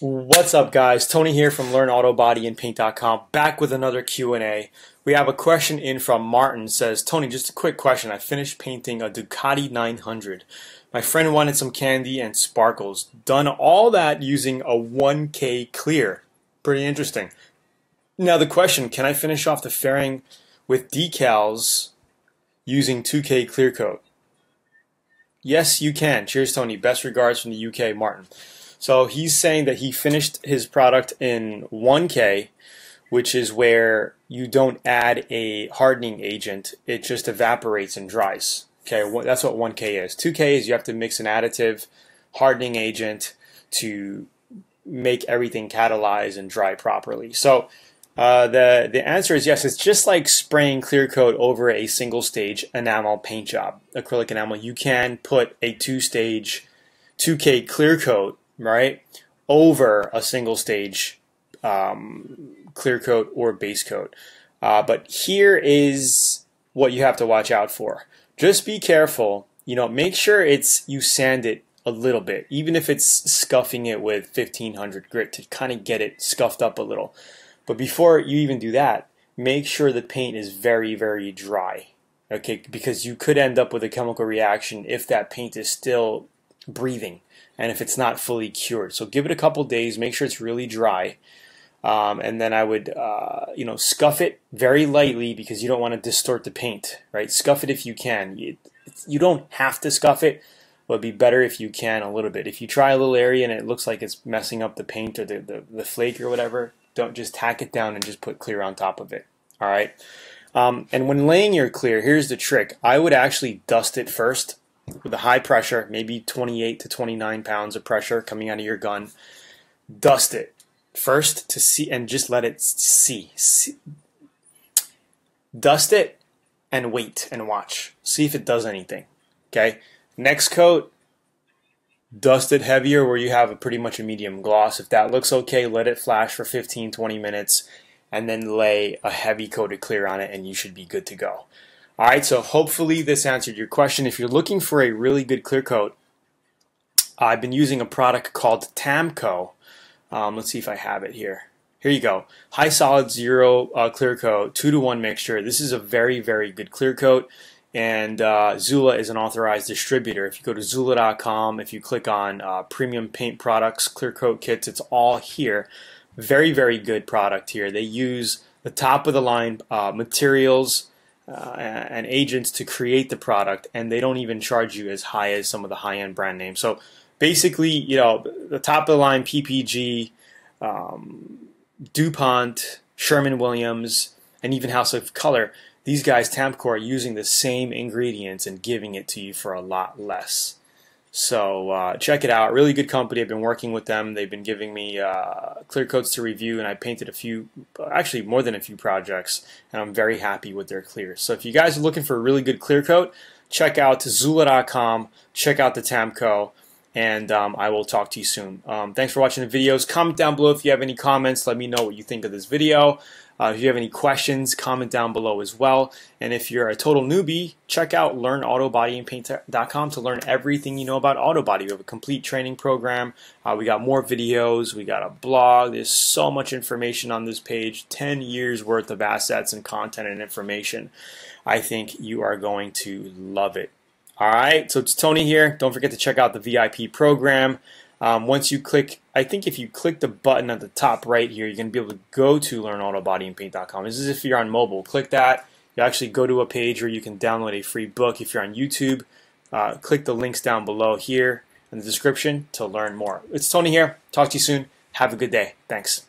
What's up guys? Tony here from LearnAutoBodyAndPaint.com back with another Q&A. We have a question in from Martin says, Tony, just a quick question. I finished painting a Ducati 900. My friend wanted some candy and sparkles. Done all that using a 1K clear. Pretty interesting. Now the question, can I finish off the fairing with decals using 2K clear coat? Yes, you can. Cheers, Tony. Best regards from the UK, Martin. So he's saying that he finished his product in 1K, which is where you don't add a hardening agent, it just evaporates and dries. Okay, that's what 1K is. 2K is you have to mix an additive hardening agent to make everything catalyze and dry properly. So uh, the the answer is yes. It's just like spraying clear coat over a single stage enamel paint job, acrylic enamel. You can put a two stage 2K clear coat right, over a single stage um, clear coat or base coat. Uh, but here is what you have to watch out for. Just be careful. You know, make sure it's you sand it a little bit, even if it's scuffing it with 1500 grit to kind of get it scuffed up a little. But before you even do that, make sure the paint is very, very dry. Okay, because you could end up with a chemical reaction if that paint is still breathing and if it's not fully cured. So give it a couple days, make sure it's really dry. Um, and then I would, uh, you know, scuff it very lightly because you don't want to distort the paint, right? Scuff it if you can. You, don't have to scuff it, but it'd be better if you can a little bit. If you try a little area and it looks like it's messing up the paint or the, the, the flake or whatever, don't just tack it down and just put clear on top of it, all right? Um, and when laying your clear, here's the trick. I would actually dust it first with a high pressure, maybe 28 to 29 pounds of pressure coming out of your gun. Dust it first to see and just let it see. see. Dust it and wait and watch. See if it does anything. Okay. Next coat, dust it heavier where you have a pretty much a medium gloss. If that looks okay, let it flash for 15, 20 minutes and then lay a heavy coated clear on it and you should be good to go. All right, so hopefully this answered your question. If you're looking for a really good clear coat, I've been using a product called Tamco. Um, let's see if I have it here. Here you go. High solid zero uh, clear coat, two to one mixture. This is a very, very good clear coat. And uh, Zula is an authorized distributor. If you go to Zula.com, if you click on uh, premium paint products, clear coat kits, it's all here. Very, very good product here. They use the top of the line uh, materials uh, and agents to create the product, and they don't even charge you as high as some of the high end brand names. So basically, you know, the top of the line PPG, um, DuPont, Sherman Williams, and even House of Color, these guys, Tamco, are using the same ingredients and giving it to you for a lot less. So uh, check it out. Really good company. I've been working with them. They've been giving me uh, clear coats to review, and I painted a few, actually more than a few projects, and I'm very happy with their clears. So if you guys are looking for a really good clear coat, check out Zula.com, check out the Tamco, and um, I will talk to you soon. Um, thanks for watching the videos. Comment down below if you have any comments. Let me know what you think of this video. Uh, if you have any questions, comment down below as well. And if you're a total newbie, check out learnautobodyandpaint.com to learn everything you know about auto body. We have a complete training program. Uh, we got more videos. We got a blog. There's so much information on this page. 10 years worth of assets and content and information. I think you are going to love it. All right, so it's Tony here. Don't forget to check out the VIP program. Um, once you click, I think if you click the button at the top right here, you're going to be able to go to learnautobodyandpaint.com. This is if you're on mobile. Click that. You actually go to a page where you can download a free book. If you're on YouTube, uh, click the links down below here in the description to learn more. It's Tony here. Talk to you soon. Have a good day. Thanks.